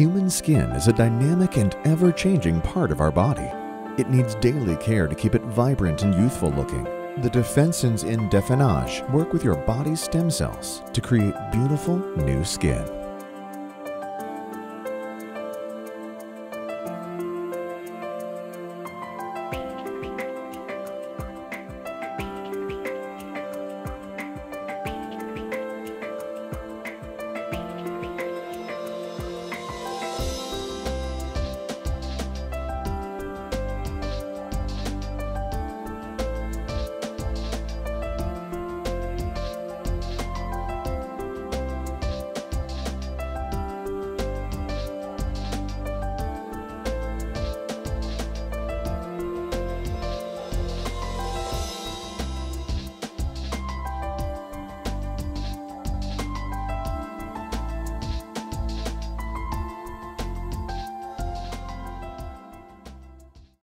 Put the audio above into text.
Human skin is a dynamic and ever changing part of our body. It needs daily care to keep it vibrant and youthful looking. The Defensins in DefenAge work with your body's stem cells to create beautiful new skin.